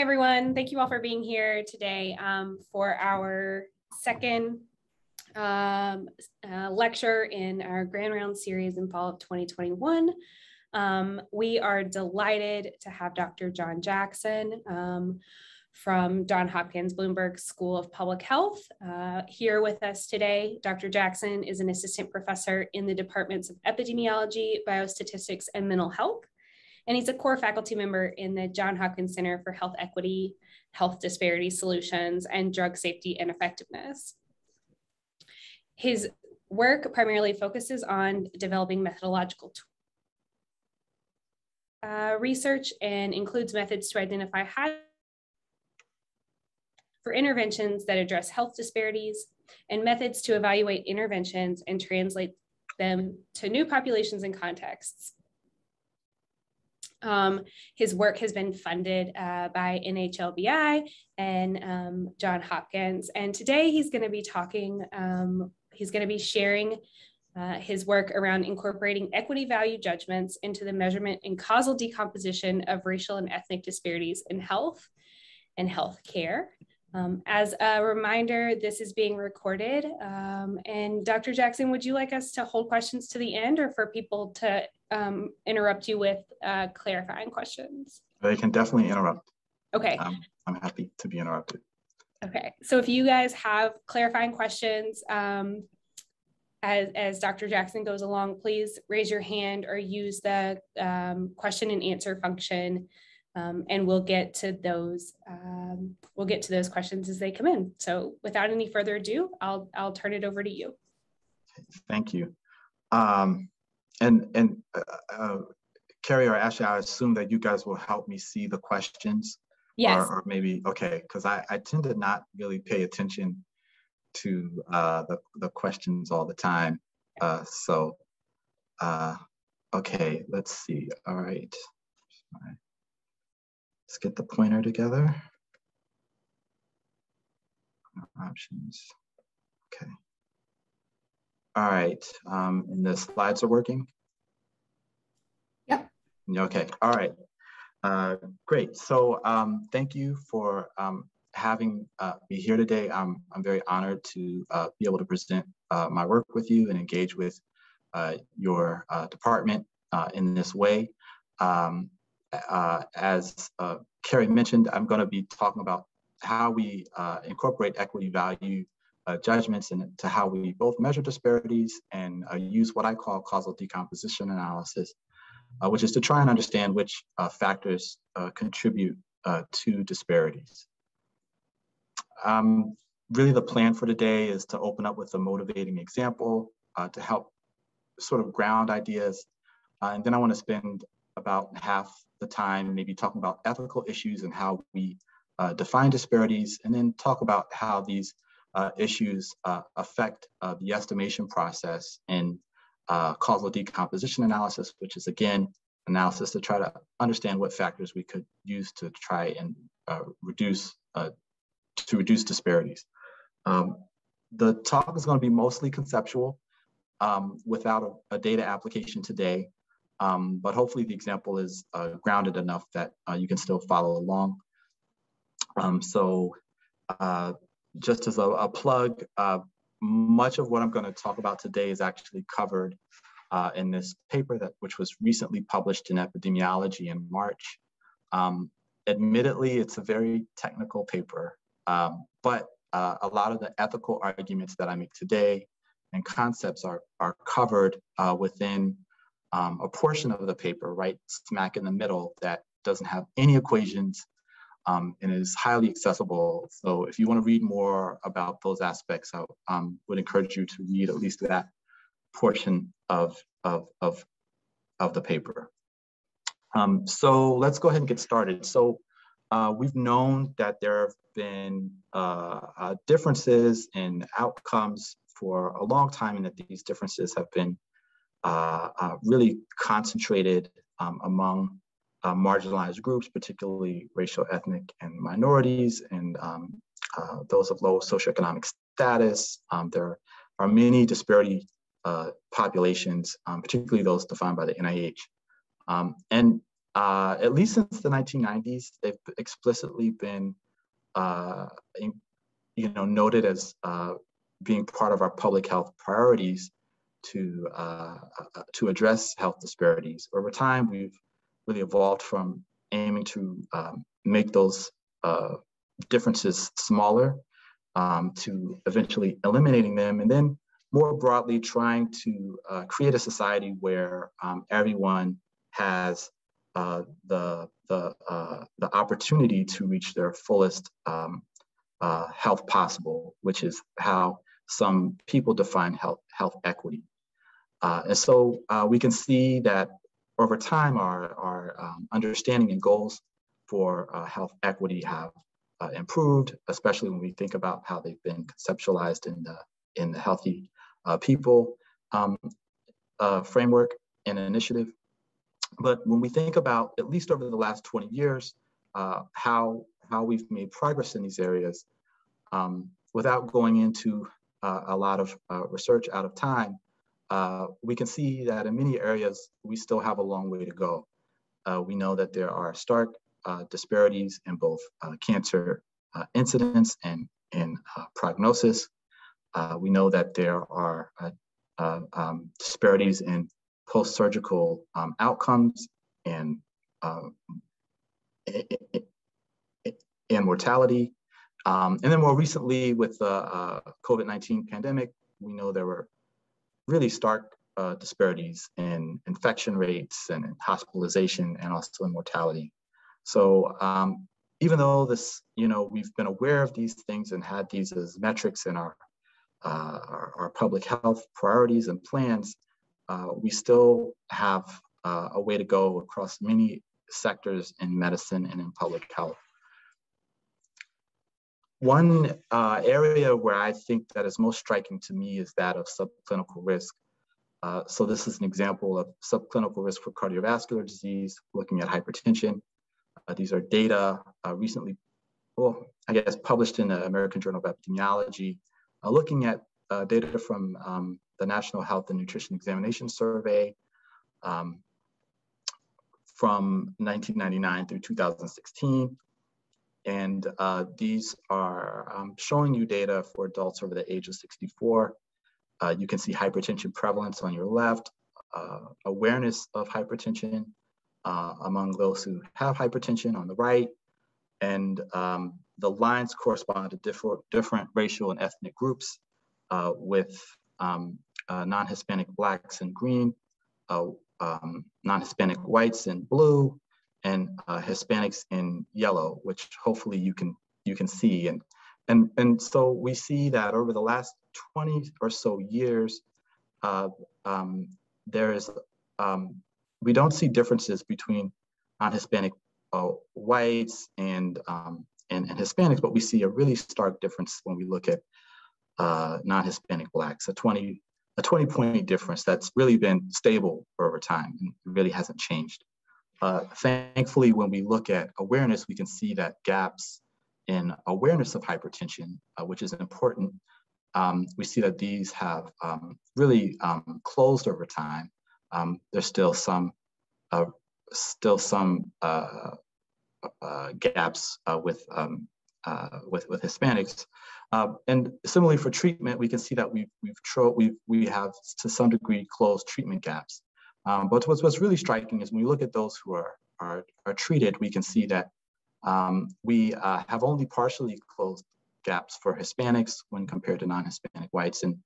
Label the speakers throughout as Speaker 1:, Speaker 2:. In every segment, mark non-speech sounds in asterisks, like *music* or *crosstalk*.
Speaker 1: everyone. Thank you all for being here today um, for our second um, uh, lecture in our Grand Round series in fall of 2021. Um, we are delighted to have Dr. John Jackson um, from Johns Hopkins Bloomberg School of Public Health uh, here with us today. Dr. Jackson is an assistant professor in the departments of epidemiology, biostatistics, and mental health and he's a core faculty member in the John Hopkins Center for Health Equity, Health Disparity Solutions, and Drug Safety and Effectiveness. His work primarily focuses on developing methodological uh, research and includes methods to identify high for interventions that address health disparities and methods to evaluate interventions and translate them to new populations and contexts. Um, his work has been funded uh, by NHLBI and um, John Hopkins. And today he's going to be talking, um, he's going to be sharing uh, his work around incorporating equity value judgments into the measurement and causal decomposition of racial and ethnic disparities in health and health care. Um, as a reminder, this is being recorded. Um, and Dr. Jackson, would you like us to hold questions to the end or for people to um, interrupt you with uh, clarifying questions?
Speaker 2: They can definitely interrupt.
Speaker 1: Okay.
Speaker 2: Um, I'm happy to be interrupted.
Speaker 1: Okay. So if you guys have clarifying questions, um, as, as Dr. Jackson goes along, please raise your hand or use the um, question and answer function um, and we'll get to those um, we'll get to those questions as they come in. So without any further ado, I'll I'll turn it over to you.
Speaker 2: Thank you. Um, and and uh, uh, Carrie or Ashley, I assume that you guys will help me see the questions.
Speaker 1: Yes.
Speaker 2: Or, or maybe okay, because I, I tend to not really pay attention to uh, the the questions all the time. Uh, so uh, okay, let's see. All right. All right. Let's get the pointer together. Options. Okay. All right. Um, and the slides are working?
Speaker 1: Yep.
Speaker 2: Okay. All right. Uh, great. So um, thank you for um, having uh, me here today. I'm, I'm very honored to uh, be able to present uh, my work with you and engage with uh, your uh, department in this way. Um, uh, as uh, Carrie mentioned, I'm going to be talking about how we uh, incorporate equity value uh, judgments into how we both measure disparities and uh, use what I call causal decomposition analysis, uh, which is to try and understand which factors contribute to disparities. Um, really the plan for today is to open up with a motivating example to help sort of ground ideas. and then I want to spend about half the time, maybe talking about ethical issues and how we uh, define disparities, and then talk about how these uh, issues uh, affect uh, the estimation process in uh, causal decomposition analysis, which is again, analysis to try to understand what factors we could use to try and uh, reduce, to reduce disparities. Um, the talk is gonna be mostly conceptual um, without a, a data application today. Um, but hopefully the example is uh, grounded enough that uh, you can still follow along. Um, so uh, just as a, a plug, uh, much of what I'm going to talk about today is actually covered uh, in this paper that which was recently published in Epidemiology in March. Um, admittedly, it's a very technical paper, um, but uh, a lot of the ethical arguments that I make today and concepts are, are covered within um, a portion of the paper right smack in the middle that doesn't have any equations um, and is highly accessible. So if you want to read more about those aspects, I um, would encourage you to read at least that portion of, of, of, of the paper. Um, so let's go ahead and get started. So uh, we've known that there have been uh, uh, differences in outcomes for a long time and that these differences have been really concentrated um, among uh, marginalized groups, particularly racial, ethnic, and minorities, and um, those of low socioeconomic status. Um, there are many disparity uh, populations, um, particularly those defined by the NIH. Um, and uh, at least since the 1990s, they've explicitly been, uh, in, you know, noted as uh, being part of our public health priorities to uh, uh, to address health disparities. Over time, we've really evolved from aiming to um, make those uh, differences smaller um, to eventually eliminating them, and then more broadly trying to uh, create a society where um, everyone has uh, the the uh, the opportunity to reach their fullest um, uh, health possible, which is how some people define health health equity. Uh, and so uh, we can see that over time, our our um, understanding and goals for uh, health equity have improved, especially when we think about how they've been conceptualized in the in the healthy people um, framework and initiative. But when we think about, at least over the last 20 years, uh, how, how we've made progress in these areas, um, without going into uh, a lot of uh, research out of time, uh, we can see that in many areas, we still have a long way to go. Uh, we know that there are stark uh, disparities in both cancer incidence and in prognosis. we know that there are um, disparities in post-surgical um, outcomes and uh, and mortality. Um, and then more recently with the uh, COVID-19 pandemic, we know there were really stark uh, disparities in infection rates and hospitalization and also in mortality. So um, even though this, you know, we've been aware of these things and had these as metrics in our, uh, our, our, public health priorities and plans, uh, we still have uh, a way to go across many sectors in medicine and in public health. One uh, area where I think that is most striking to me is that of subclinical risk. Uh, so this is an example of subclinical risk for cardiovascular disease, looking at hypertension. Uh, these are data uh, recently, well, I guess published in the American Journal of Epidemiology, looking at data from um, the National Health and Nutrition Examination Survey um, from 1999 through 2016. And uh, these are um, showing you data for adults over the age of 64. Uh, you can see hypertension prevalence on your left, uh, awareness of hypertension uh, among those who have hypertension on the right, and um, the lines correspond to different, different racial and ethnic groups uh, with um, uh, non-Hispanic blacks in green, um, non-Hispanic whites in blue, and uh, Hispanics in yellow, which hopefully you can you can see. And and and so we see that over the last 20 or so years, uh, um, there is um, we don't see differences between non-Hispanic uh, whites and, um, and and Hispanics, but we see a really stark difference when we look at uh, non-Hispanic blacks, a 20 a 20 point difference that's really been stable over time and really hasn't changed. Uh, thankfully, when we look at awareness, we can see that gaps in awareness of hypertension, uh, which is important. Um, we see that these have um, really um, closed over time. Um, there's still some, uh, still some uh, uh, gaps uh, with, um, with with Hispanics, uh, and similarly for treatment, we can see that we've, we've, we've, we have to some degree closed treatment gaps. Um, but what's, what's really striking is when we look at those who are, are, are treated, we can see that um, we uh, have only partially closed gaps for Hispanics when compared to non-Hispanic whites. And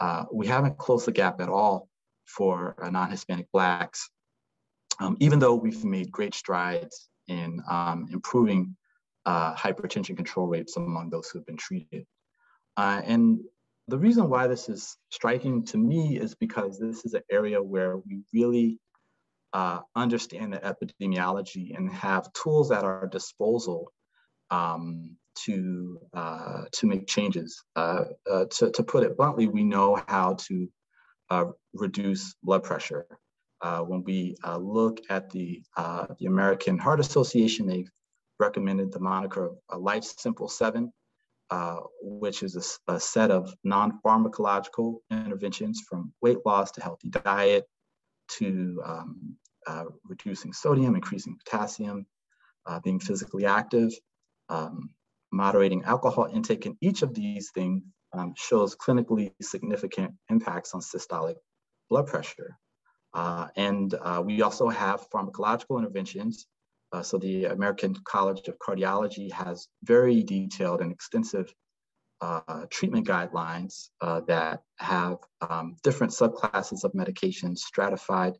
Speaker 2: uh, we haven't closed the gap at all for uh, non-Hispanic Blacks, um, even though we've made great strides in um, improving uh, hypertension control rates among those who have been treated. Uh, and the reason why this is striking to me is because this is an area where we really uh, understand the epidemiology and have tools at our disposal um, to uh, to make changes. Uh, uh to, to put it bluntly, we know how to uh, reduce blood pressure. Uh, when we look at the the American Heart Association, they've recommended the moniker of a Life Simple 7, uh, which is a, a set of non-pharmacological interventions from weight loss to healthy diet to um, uh, reducing sodium, increasing potassium, uh, being physically active, um, moderating alcohol intake, and each of these things um, shows clinically significant impacts on systolic blood pressure. Uh, and uh, we also have pharmacological interventions. Uh, so the American College of Cardiology has very detailed and extensive uh, treatment guidelines uh, that have um, different subclasses of medications stratified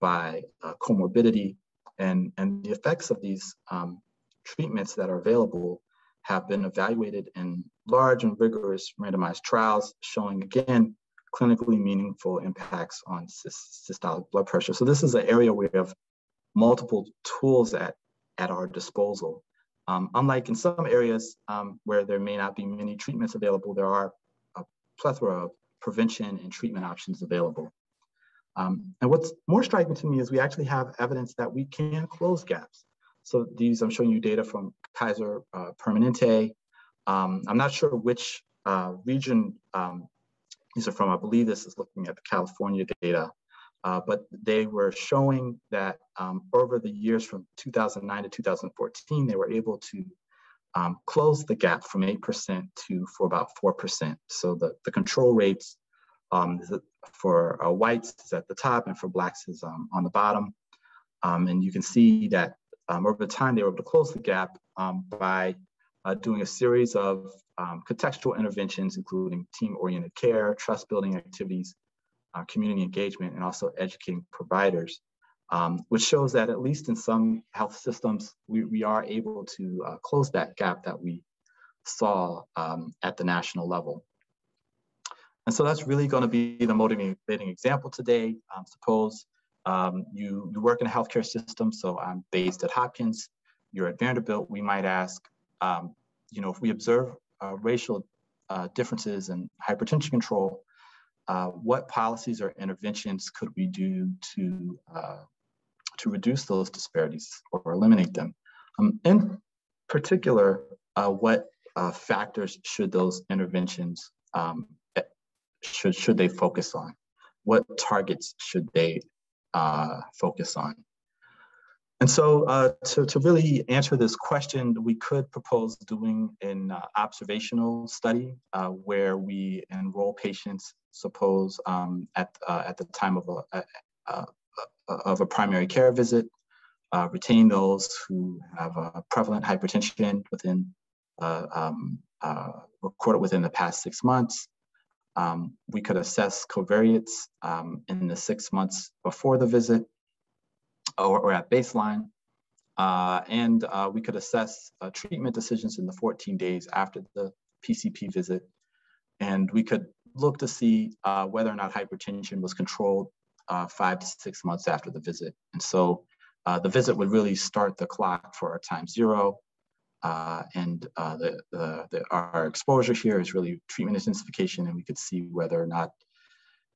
Speaker 2: by uh, comorbidity. And, and the effects of these um, treatments that are available have been evaluated in large and rigorous randomized trials showing, again, clinically meaningful impacts on systolic blood pressure. So this is an area we have multiple tools at, at our disposal. Um, unlike in some areas um, where there may not be many treatments available, there are a plethora of prevention and treatment options available. Um, and what's more striking to me is we actually have evidence that we can close gaps. So these, I'm showing you data from Kaiser uh, Permanente. Um, I'm not sure which uh, region um, these are from. I believe this is looking at the California data. Uh, but they were showing that um, over the years from 2009 to 2014, they were able to um, close the gap from 8% to for about 4%. So the, the control rates um, for uh, whites is at the top and for blacks is um, on the bottom. Um, and you can see that um, over time, they were able to close the gap by uh, doing a series of contextual interventions, including team-oriented care, trust building activities, uh, community engagement, and also educating providers, um, which shows that at least in some health systems, we, we are able to uh, close that gap that we saw um, at the national level. And so that's really going to be the motivating example today. Um, suppose um, you, you work in a healthcare system, so I'm based at Hopkins, you're at Vanderbilt, we might ask, um, you know, if we observe uh, racial uh, differences in hypertension control, uh, what policies or interventions could we do to, uh, to reduce those disparities or eliminate them? Um, in particular, uh, what uh, factors should those interventions, um, eh, should, should they focus on? What targets should they uh, focus on? And so uh, to, to really answer this question, we could propose doing an uh, observational study uh, where we enroll patients, suppose um, at, uh, at the time of a, of a primary care visit, uh, retain those who have prevalent hypertension within uh, um, recorded within the past six months. Um, we could assess covariates um, in the six months before the visit or, or at baseline. Uh, and uh, we could assess uh, treatment decisions in the 14 days after the PCP visit. And we could look to see uh, whether or not hypertension was controlled uh, five to six months after the visit. And so uh, the visit would really start the clock for our time zero. and the, the, the, our exposure here is really treatment intensification, and we could see whether or not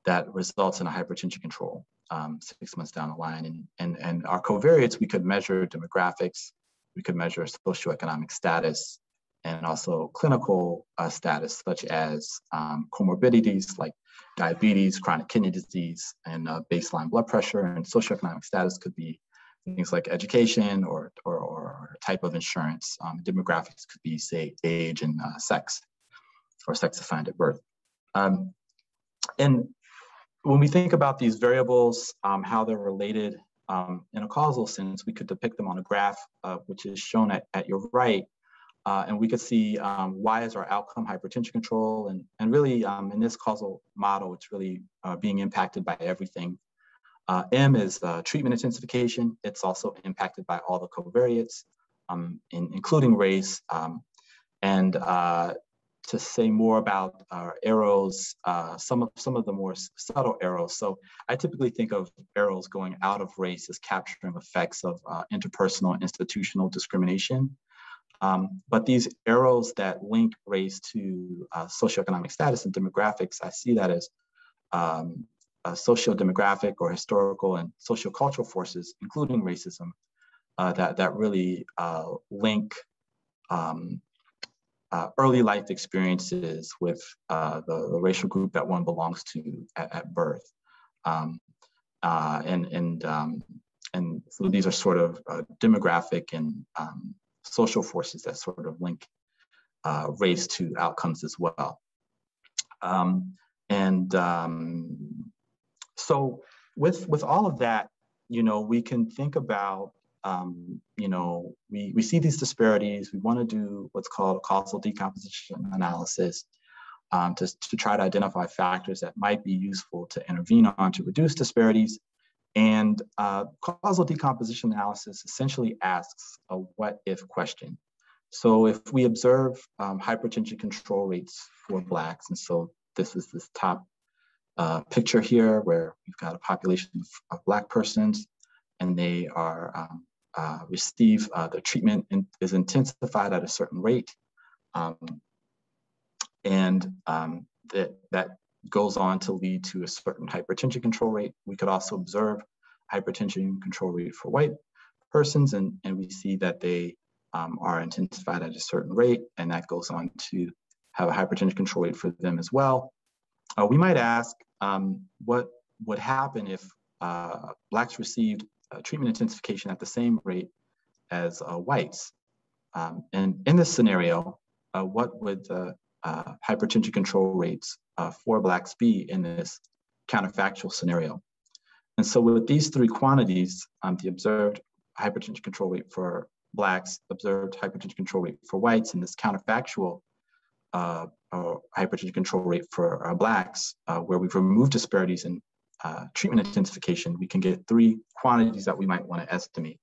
Speaker 2: that results in a hypertension control um, six months down the line. And, and, and our covariates, we could measure demographics, we could measure socioeconomic status, and also clinical uh, status, such as um, comorbidities like diabetes, chronic kidney disease, and uh, baseline blood pressure. And socioeconomic status could be things like education or, or, or type of insurance. Um, demographics could be, say, age and uh, sex, or sex assigned at birth. Um, and when we think about these variables, um, how they're related um, in a causal sense, we could depict them on a graph, uh, which is shown at, at your right. Uh, and we could see um, why is our outcome hypertension control. And, and really um, in this causal model, it's really uh, being impacted by everything. Uh, M is uh, treatment intensification. It's also impacted by all the covariates, um, in, including race. Um, and uh, to say more about our arrows, uh, some of some of the more subtle arrows. So I typically think of arrows going out of race as capturing effects of uh, interpersonal institutional discrimination. Um, but these arrows that link race to uh, socioeconomic status and demographics, I see that as um, socio-demographic or historical and socio-cultural forces, including racism, uh, that, that really uh, link um, uh, early life experiences with uh, the, the, racial group that one belongs to at, at birth. Um, uh, and and um, and so these are sort of uh, demographic and um, social forces that sort of link uh, race to outcomes as well. Um, and um, so with with all of that, you know, we can think about um, you know, we, we see these disparities. We want to do what's called causal decomposition analysis um, to, to try to identify factors that might be useful to intervene on to reduce disparities. And uh, causal decomposition analysis essentially asks a what if question. So if we observe um, hypertension control rates for Blacks, and so this is this top uh, picture here where we've got a population of, of Black persons and they are um, uh, receive uh, the treatment in, is intensified at a certain rate. Um, and um, that, that goes on to lead to a certain hypertension control rate. We could also observe hypertension control rate for white persons, and, and we see that they um, are intensified at a certain rate, and that goes on to have a hypertension control rate for them as well. Uh, we might ask um, what would happen if uh, Blacks received uh, treatment intensification at the same rate as uh, whites. Um, and in this scenario, uh, what would the uh, hypertension control rates uh, for Blacks be in this counterfactual scenario? And so with these three quantities, um, the observed hypertension control rate for Blacks, observed hypertension control rate for whites, and this counterfactual uh, hypertension control rate for Blacks, where we've removed disparities in uh, treatment intensification, we can get three quantities that we might want to estimate.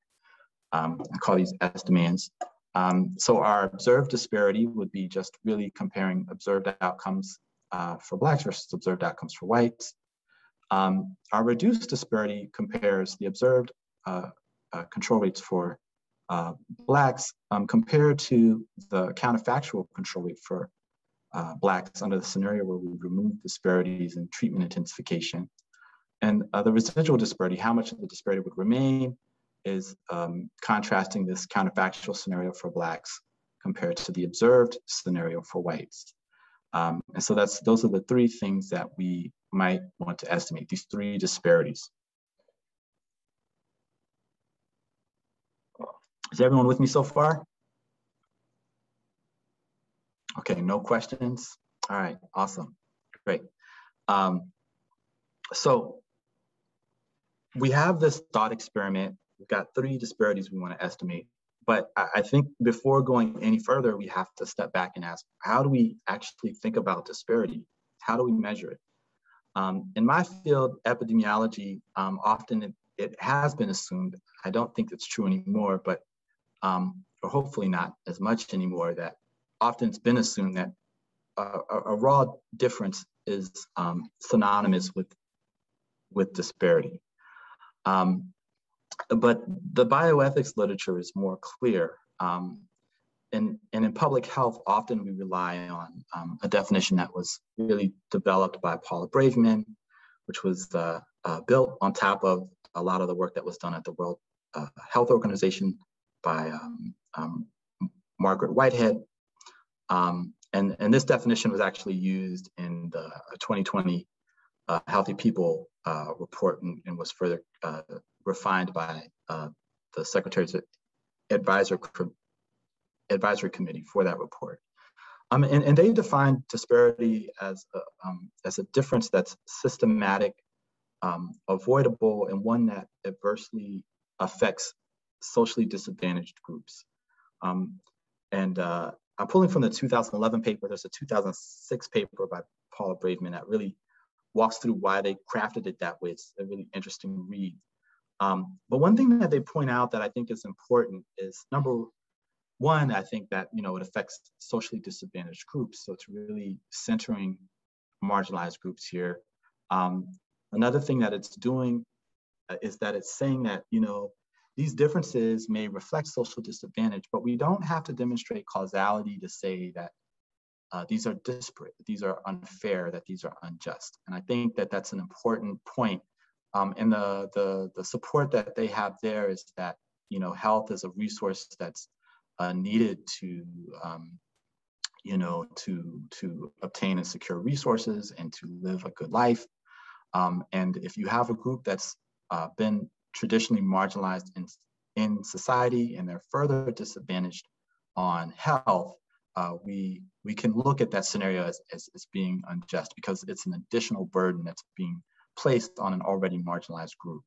Speaker 2: Um, I call these estimands. Um, so our observed disparity would be just really comparing observed outcomes uh, for Blacks versus observed outcomes for whites. Um, our reduced disparity compares the observed uh, uh, control rates for uh, Blacks um, compared to the counterfactual control rate for uh, Blacks under the scenario where we remove disparities in treatment intensification. And uh, the residual disparity, how much of the disparity would remain, is um, contrasting this counterfactual scenario for Blacks compared to the observed scenario for whites. Um, and so that's those are the three things that we might want to estimate, these three disparities. Is everyone with me so far? Okay, no questions? All right, awesome, great. Um, so we have this thought experiment. We've got three disparities we want to estimate. But I think before going any further, we have to step back and ask, how do we actually think about disparity? How do we measure it? Um, in my field, epidemiology, um, often it, it, has been assumed, I don't think it's true anymore, but, um, or hopefully not as much anymore, that often it's been assumed that a, a raw difference is um, synonymous with, with disparity. Um, but the bioethics literature is more clear. Um, and, and in public health, often we rely on um, a definition that was really developed by Paula Braveman, which was uh, uh, built on top of a lot of the work that was done at the World uh, Health Organization by um, um, Margaret Whitehead. Um, and, and this definition was actually used in the 2020 uh, Healthy People uh, report and, and, was further uh, refined by uh, the Secretary's advisor, advisory committee for that report. Um, and, and, they defined disparity as a, um, as a difference that's systematic, um, avoidable, and one that adversely affects socially disadvantaged groups. Um, and uh, I'm pulling from the 2011 paper. There's a 2006 paper by Paula Braveman that really walks through why they crafted it that way. It's a really interesting read. Um, but one thing that they point out that I think is important is number one, I think that you know it affects socially disadvantaged groups. So it's really centering marginalized groups here. Um, another thing that it's doing uh, is that it's saying that you know these differences may reflect social disadvantage, but we don't have to demonstrate causality to say that uh, these are disparate, these are unfair, that these are unjust. And I think that that's an important point. Um, and the, the, the support that they have there is that, you know, health is a resource that's uh, needed to, um, you know, to, to obtain and secure resources and to live a good life. Um, and if you have a group that's uh, been traditionally marginalized in, in society and they're further disadvantaged on health, uh, we, we can look at that scenario as, as, as being unjust because it's an additional burden that's being placed on an already marginalized group.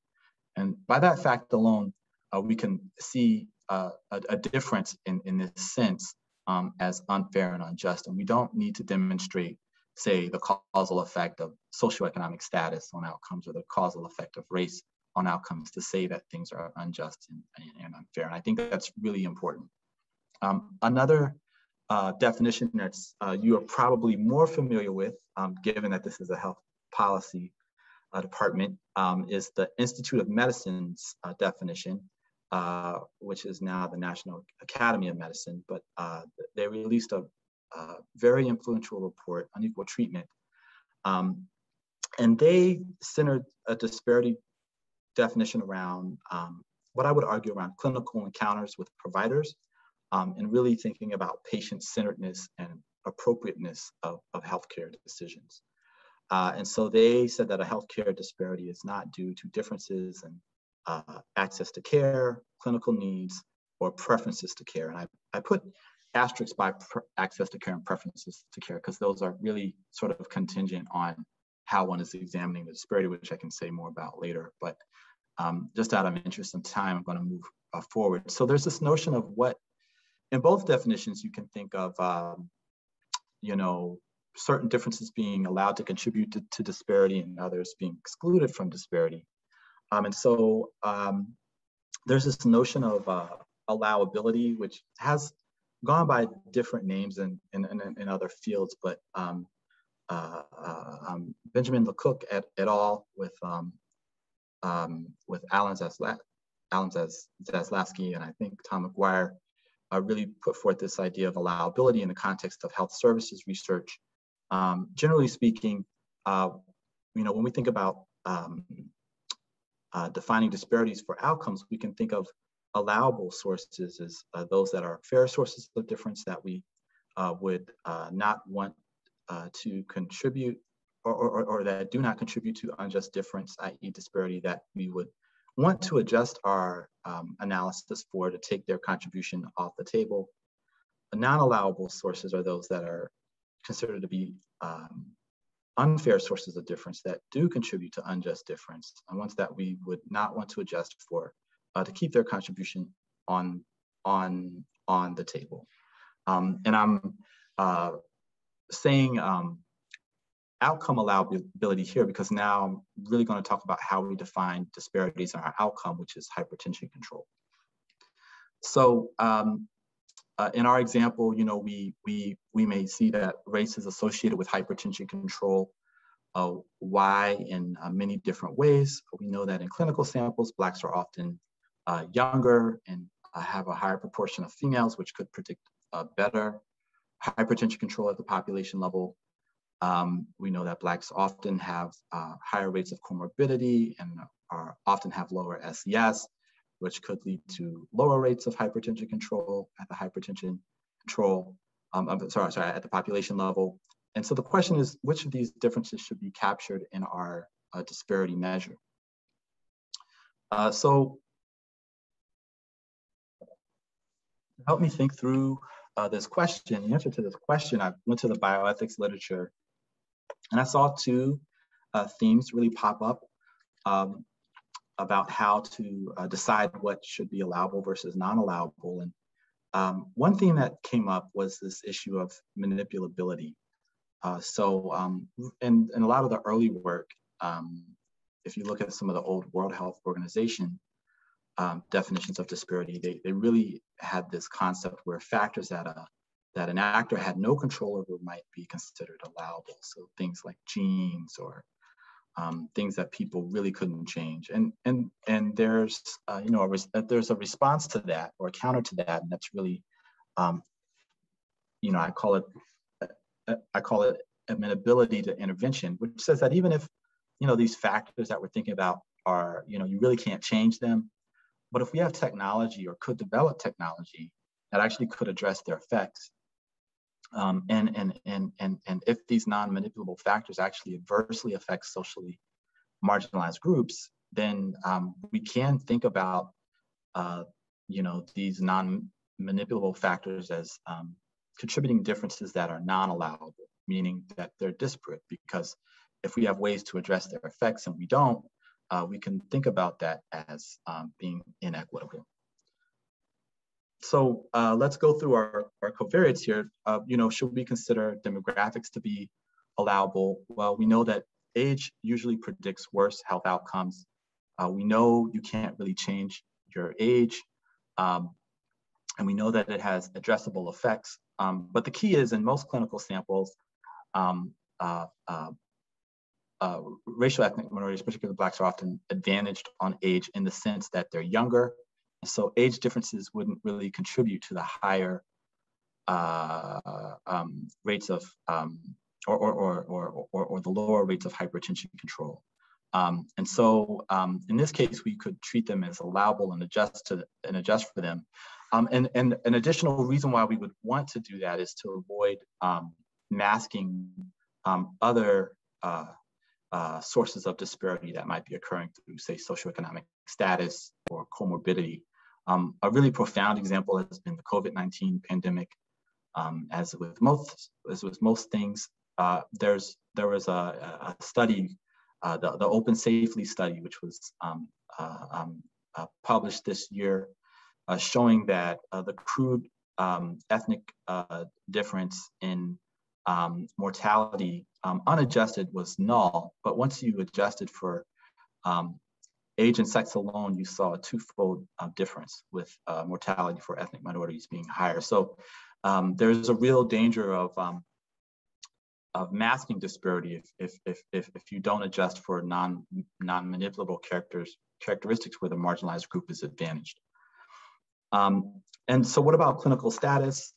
Speaker 2: And by that fact alone, uh, we can see uh, a, a, difference in, in this sense um, as unfair and unjust. And we don't need to demonstrate, say, the causal effect of socioeconomic status on outcomes or the causal effect of race on outcomes to say that things are unjust and, and unfair. And I think that's really important. Um, another uh, definition that uh, you are probably more familiar with, um, given that this is a health policy uh, department, um, is the Institute of Medicine's uh, definition, uh, which is now the National Academy of Medicine. But uh, they released a, a, very influential report, Unequal Treatment. Um, and they centered a disparity definition around um, what I would argue around clinical encounters with providers um, and really thinking about patient-centeredness and appropriateness of, of healthcare decisions. Uh, and so they said that a healthcare disparity is not due to differences in uh, access to care, clinical needs, or preferences to care. And I, I put asterisks by access to care and preferences to care because those are really sort of contingent on how one is examining the disparity, which I can say more about later. But um, just out of interest and time, I'm going to move uh, forward. So there's this notion of what in both definitions, you can think of, um, you know, certain differences being allowed to contribute to, to disparity and others being excluded from disparity. Um, and so um, there's this notion of uh, allowability, which has gone by different names in, in, in, in other fields, but um, uh, uh, um, Benjamin Lê Cook et, et al. with um, um, with Alan, Zasla Alan Zaslavsky and I think Tom McGuire uh, really put forth this idea of allowability in the context of health services research. Um, generally speaking, uh, you know, when we think about um, uh, defining disparities for outcomes, we can think of allowable sources as uh, those that are fair sources of difference that we uh, would uh, not want to contribute or, or, or that do not contribute to unjust difference, i.e. disparity that we would want to adjust our um, analysis for to take their contribution off the table. Non-allowable sources are those that are considered to be um, unfair sources of difference that do contribute to unjust difference, and ones that we would not want to adjust for uh, to keep their contribution on, on, on the table. Um, and I'm uh, saying um, outcome allowability here because now I'm really going to talk about how we define disparities in our outcome, which is hypertension control. So um, uh, in our example, you know, we, we, we may see that race is associated with hypertension control. Uh, why in uh, many different ways. We know that in clinical samples, Blacks are often uh, younger and uh, have a higher proportion of females, which could predict uh, better hypertension control at the population level. Um, we know that Blacks often have uh, higher rates of comorbidity and are often have lower SES, which could lead to lower rates of hypertension control at the hypertension control, um, I'm sorry, sorry, at the population level. And so the question is, which of these differences should be captured in our uh, disparity measure? Uh, so help me think through uh, this question, the answer to this question, I went to the bioethics literature and I saw two uh, themes really pop up um, about how to uh, decide what should be allowable versus non-allowable. And um, one theme that came up was this issue of manipulability. Uh, so, um, in, in a lot of the early work, um, if you look at some of the old World Health Organization um, definitions of disparity, they, they really had this concept where factors that a that an actor had no control over might be considered allowable. So things like genes or um, things that people really couldn't change. And and and there's uh, you know a res- there's a response to that or a counter to that, and that's really um, you know I call it uh, I call it amenability to intervention, which says that even if you know these factors that we're thinking about are you know you really can't change them, but if we have technology or could develop technology that actually could address their effects, Um, and, and, and, and, and if these non-manipulable factors actually adversely affect socially marginalized groups, then um, we can think about uh, you know, these non-manipulable factors as um, contributing differences that are non-allowable, meaning that they're disparate because if we have ways to address their effects and we don't, uh, we can think about that as um, being inequitable. So uh, let's go through our, our covariates here. Uh, you know, should we consider demographics to be allowable? Well, we know that age usually predicts worse health outcomes. Uh, we know you can't really change your age, um, and we know that it has addressable effects. Um, but the key is in most clinical samples, um, uh, uh, uh, racial ethnic minorities, particularly blacks, are often advantaged on age in the sense that they're younger. So age differences wouldn't really contribute to the higher uh, um, rates of, um, or, or, or, or, or, the lower rates of hypertension control. Um, and so um, in this case, we could treat them as allowable and adjust to and adjust for them. Um, and, and an additional reason why we would want to do that is to avoid um, masking other uh, uh, sources of disparity that might be occurring through, say, socioeconomic status or comorbidity. Um, a really profound example has been the COVID-19 pandemic. as with most, as with most things, uh, there's there was a, a study uh, the, the OpenSAFELY study, which was um, uh, um, uh, published this year, showing that the crude um, ethnic difference in um, mortality um, unadjusted was null, but once you adjusted for age and sex alone, you saw a twofold uh, difference with uh, mortality for ethnic minorities being higher. So um, there's a real danger of um, of masking disparity if, if, if, if, you don't adjust for non, non-manipulable characters, characteristics where the marginalized group is advantaged. Um, and so what about clinical status?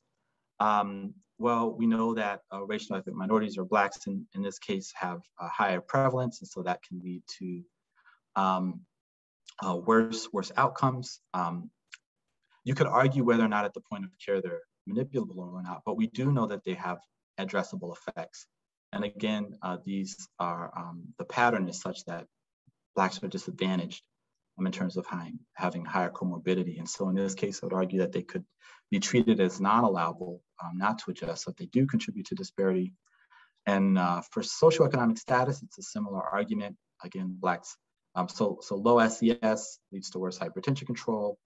Speaker 2: Um, well, we know that uh, racial ethnic minorities or blacks in, in this case have a higher prevalence, and so that can lead to um, uh, worse, worse outcomes. Um, you could argue whether or not at the point of care they're manipulable or not, but we do know that they have addressable effects. And again, uh, these are, um, the pattern is such that Blacks are disadvantaged um, in terms of high, having higher comorbidity. And so in this case, I would argue that they could be treated as non-allowable, um, not to adjust, so they do contribute to disparity. And uh, for socioeconomic status, it's a similar argument. Again, Blacks, um, so, so low SES leads to worse hypertension control.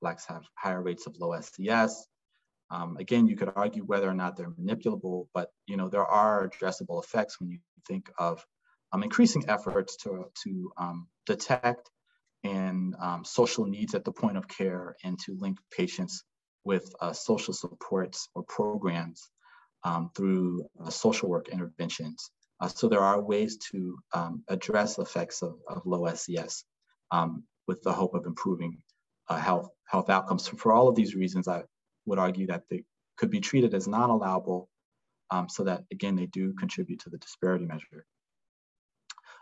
Speaker 2: Blacks have higher rates of low SES. Um, again, you could argue whether or not they're manipulable, but you know there are addressable effects when you think of um, increasing efforts to, to um, detect and um, social needs at the point of care and to link patients with uh, social supports or programs um, through uh, social work interventions. Uh, so there are ways to um, address effects of, of low SES with the hope of improving uh, health health outcomes. So for all of these reasons, I, would argue that they could be treated as non-allowable um, so that, again, they do contribute to the disparity measure.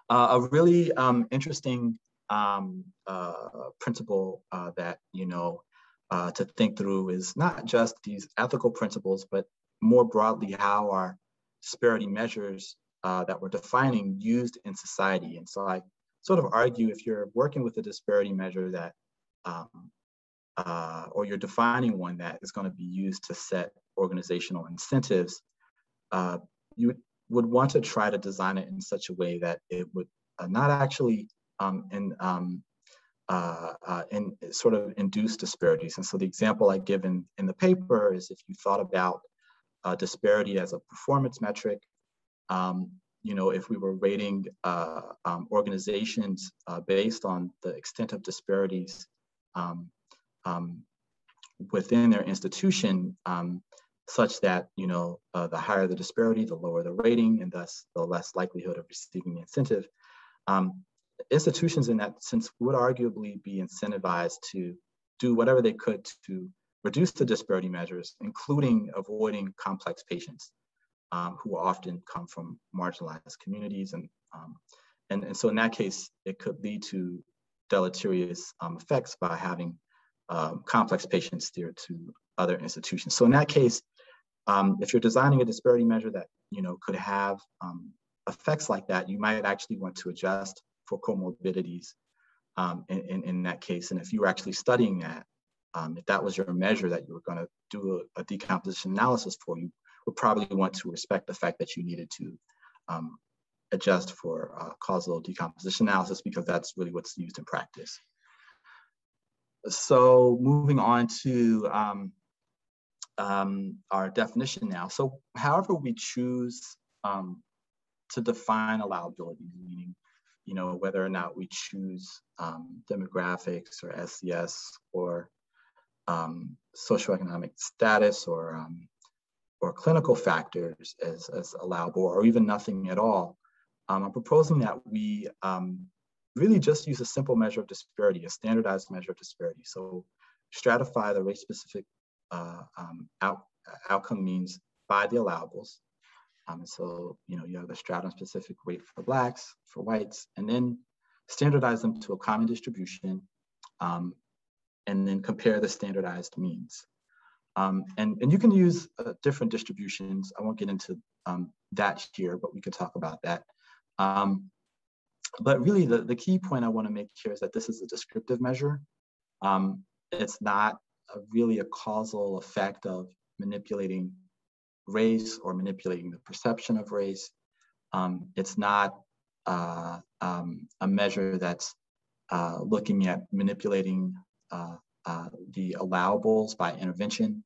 Speaker 2: Uh, a really um, interesting um, uh, principle uh, that, you know, uh, to think through is not just these ethical principles, but more broadly how our disparity measures uh, that we're defining used in society. And so I sort of argue if you're working with a disparity measure that um, uh, or you're defining one that is going to be used to set organizational incentives, uh, you would want to try to design it in such a way that it would uh, not actually um, in, um, uh, uh, in sort of induce disparities. And so the example I give in, in the paper is if you thought about disparity as a performance metric, um, you know, if we were rating um, organizations based on the extent of disparities um, um, within their institution um, such that you know uh, the higher the disparity, the lower the rating, and thus the less likelihood of receiving the incentive. Um, institutions in that sense would arguably be incentivized to do whatever they could to reduce the disparity measures, including avoiding complex patients um, who often come from marginalized communities. And, um, and, and so in that case, it could lead to deleterious um, effects by having um, complex patients steered to other institutions. So in that case, Um, if you're designing a disparity measure that you know could have um, effects like that, you might actually want to adjust for comorbidities in, in, in, that case. And if you were actually studying that, um, if that was your measure that you were going to do a, a, decomposition analysis for, you would probably want to respect the fact that you needed to um, adjust for uh, causal decomposition analysis because that's really what's used in practice. So moving on to um, um, our definition now. So however we choose um, to define allowability, meaning you know whether or not we choose um, demographics or SES or um, socioeconomic status or um, or clinical factors as, as allowable or even nothing at all. Um, I'm proposing that we um, really just use a simple measure of disparity, a standardized measure of disparity. So stratify the race-specific uh, um, out, outcome means by the allowables. Um, so, you know, you have the stratum-specific rate for Blacks, for whites, and then standardize them to a common distribution, um, and then compare the standardized means. Um, and, and you can use uh, different distributions. I won't get into um, that here, but we could talk about that. Um, but really the, the key point I wanna make here is that this is a descriptive measure. Um, it's not a, really a causal effect of manipulating race or manipulating the perception of race. Um, it's not uh, um, a measure that's uh, looking at manipulating uh, the allowables by intervention.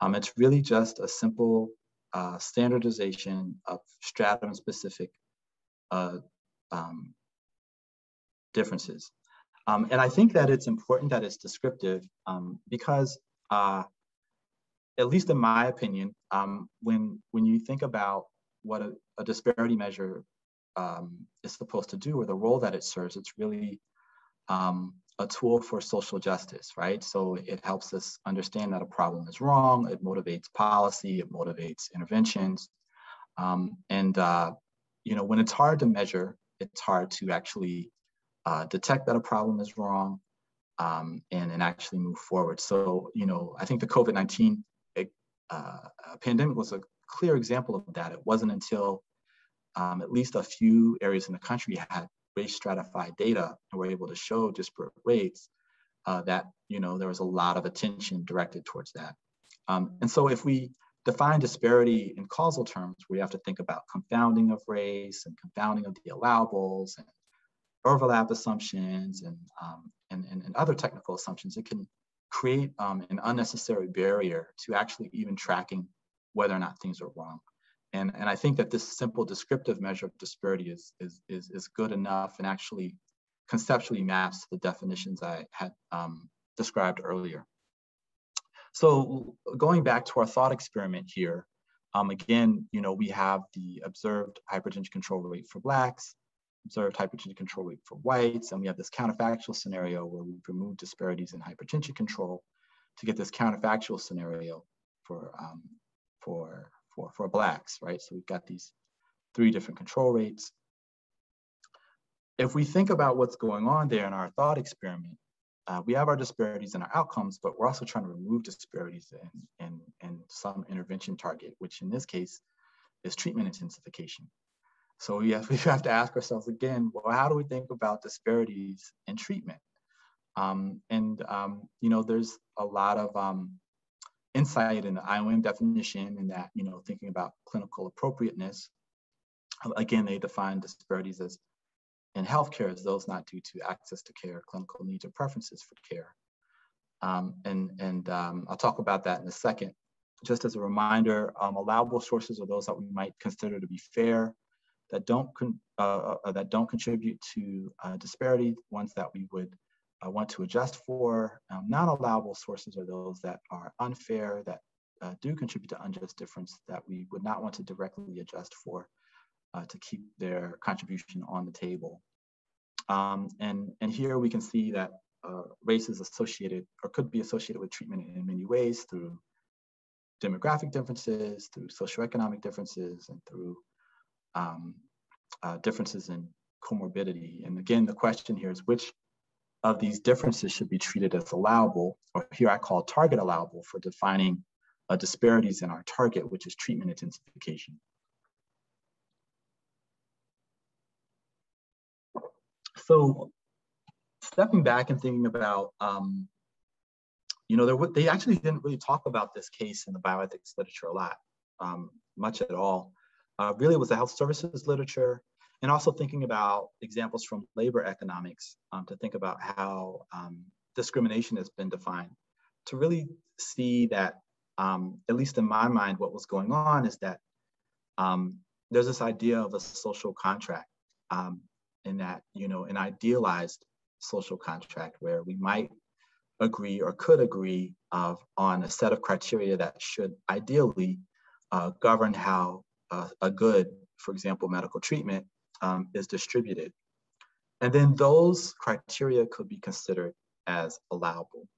Speaker 2: Um, it's really just a simple uh, standardization of stratum-specific uh, um, differences. Um, and I think that it's important that it's descriptive um, because, uh, at least in my opinion, um, when, when you think about what a, a disparity measure um, is supposed to do or the role that it serves, it's really um, a tool for social justice, right? So it helps us understand that a problem is wrong, it motivates policy, it motivates interventions. Um, and, uh, you know, when it's hard to measure, it's hard to actually uh, detect that a problem is wrong um, and, and actually move forward. So, you know, I think the COVID-19 uh, pandemic was a clear example of that. It wasn't until um, at least a few areas in the country had race stratified data and were able to show disparate rates uh, that, you know, there was a lot of attention directed towards that. Um, and so if we define disparity in causal terms, we have to think about confounding of race and confounding of the allowables and overlap assumptions and, um, and, and, and, other technical assumptions, it can create um, an unnecessary barrier to actually even tracking whether or not things are wrong. And, and I think that this simple descriptive measure of disparity is, is, is, is good enough and actually conceptually maps to the definitions I had um, described earlier. So going back to our thought experiment here, um, again, you know, we have the observed hypertension control rate for Blacks, observed hypertension control rate for whites, and we have this counterfactual scenario where we've removed disparities in hypertension control to get this counterfactual scenario for, um, for, for, for blacks, right? So we've got these three different control rates. If we think about what's going on there in our thought experiment, uh, we have our disparities in our outcomes, but we're also trying to remove disparities in, in, in some intervention target, which in this case is treatment intensification. So we have, *laughs* we have to ask ourselves again, well, how do we think about disparities in treatment? Um, and, um, you know, there's a lot of um, insight in the IOM definition in that, you know, thinking about clinical appropriateness. Again, they define disparities as in healthcare as those not due to access to care, clinical needs, or preferences for care. Um, and and um, I'll talk about that in a second. Just as a reminder, um, allowable sources are those that we might consider to be fair, that don't uh, uh, that don't contribute to uh, disparity, ones that we would uh, want to adjust for. Um, non-allowable sources are those that are unfair, that uh, do contribute to unjust difference, that we would not want to directly adjust for uh, to keep their contribution on the table. Um, and, and here we can see that race is associated or could be associated with treatment in many ways through demographic differences, through socioeconomic differences, and through um, uh, differences in comorbidity. And again, the question here is which of these differences should be treated as allowable, or here I call target allowable for defining uh, disparities in our target, which is treatment intensification. So stepping back and thinking about, um, you know, there, they actually didn't really talk about this case in the bioethics literature a lot, um, much at all. Uh, really was the health services literature and also thinking about examples from labor economics um, to think about how um, discrimination has been defined to really see that, um, at least in my mind, what was going on is that um, there's this idea of a social contract um, in that, you know, an idealized social contract where we might agree or could agree of, on a set of criteria that should ideally uh, govern how uh, a good, for example, medical treatment um, is distributed. And then those criteria could be considered as allowable.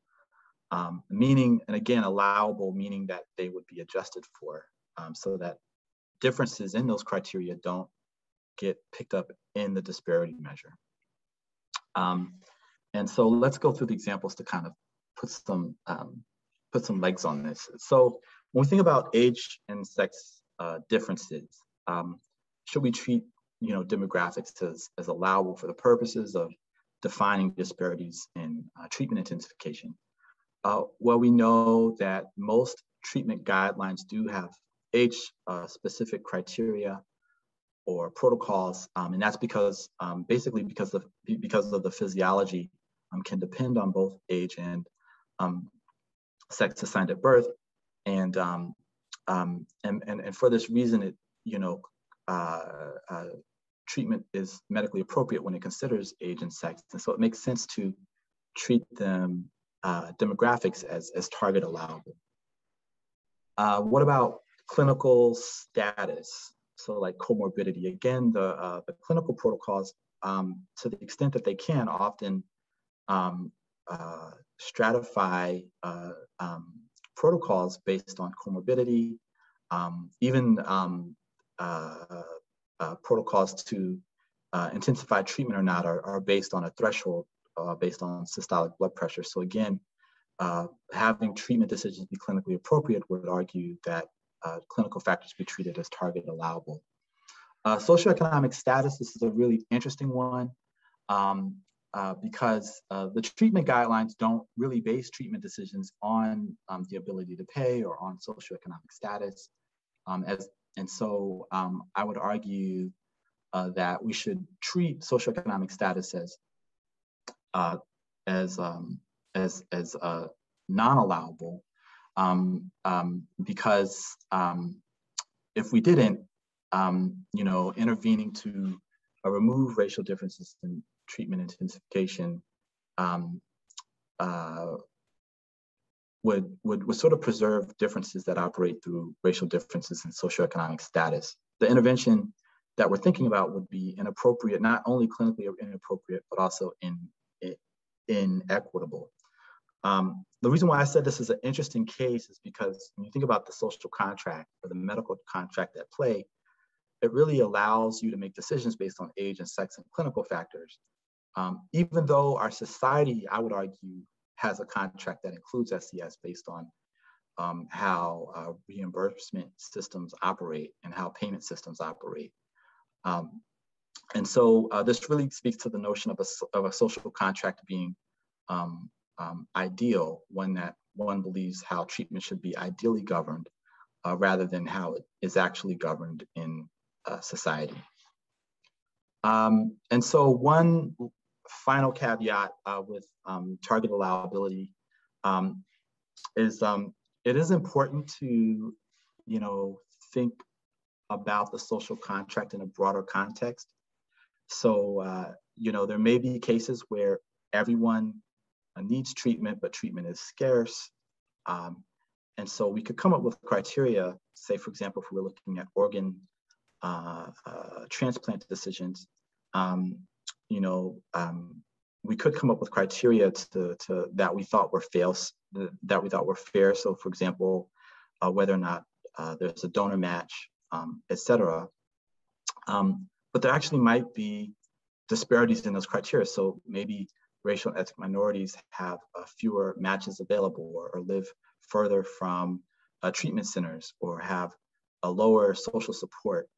Speaker 2: Um, meaning, and again, allowable meaning that they would be adjusted for um, so that differences in those criteria don't get picked up in the disparity measure. Um, and so let's go through the examples to kind of put some um, put some legs on this. So when we think about age and sex uh, differences, um, should we treat you know demographics as, as allowable for the purposes of defining disparities in uh, treatment intensification? Uh, well, we know that most treatment guidelines do have age-specific uh, criteria or protocols, um, and that's because um, basically because of because of the physiology um, can depend on both age and um, sex assigned at birth, and, um, um, and and and for this reason, it you know treatment is medically appropriate when it considers age and sex, and so it makes sense to treat them uh, demographics as as target allowable. Uh, what about clinical status? So like comorbidity, again, the, uh, the clinical protocols, um, to the extent that they can, often um, uh, stratify uh, um, protocols based on comorbidity, um, even um, uh, uh, protocols to uh, intensify treatment or not are, are based on a threshold based on systolic blood pressure. So again, having treatment decisions be clinically appropriate would argue that uh, clinical factors be treated as target allowable. Uh, socioeconomic status, this is a really interesting one um, uh, because uh, the treatment guidelines don't really base treatment decisions on um, the ability to pay or on socioeconomic status. Um, as, and so um, I would argue uh, that we should treat socioeconomic status as, uh, as, um, as, as non-allowable um, um, because um, if we didn't, um, you know, intervening to uh, remove racial differences in treatment intensification uh, would, would, would sort of preserve differences that operate through racial differences in socioeconomic status. The intervention that we're thinking about would be inappropriate, not only clinically inappropriate, but also in, in inequitable. Um, the reason why I said this is an interesting case is because when you think about the social contract or the medical contract at play, it really allows you to make decisions based on age and sex and clinical factors. Um, even though our society, I would argue, has a contract that includes SES based on um, how uh, reimbursement systems operate and how payment systems operate. Um, and so uh, this really speaks to the notion of a, of a social contract being um, um, ideal, one that one believes how treatment should be ideally governed uh, rather than how it is actually governed in uh, society. Um, and so one final caveat uh, with um, target allowability um, is um, it is important to, you know, think about the social contract in a broader context. So, uh, you know, there may be cases where everyone needs treatment, but treatment is scarce. Um, and so we could come up with criteria, say, for example, if we we're looking at organ uh, uh, transplant decisions, um, you know, um, we could come up with criteria to, to that we thought were fails, that we thought were fair. So, for example, uh, whether or not uh, there's a donor match, um, et cetera. Um, but there actually might be disparities in those criteria. So maybe racial and ethnic minorities have uh, fewer matches available or, or, live further from uh, treatment centers or have a lower social support.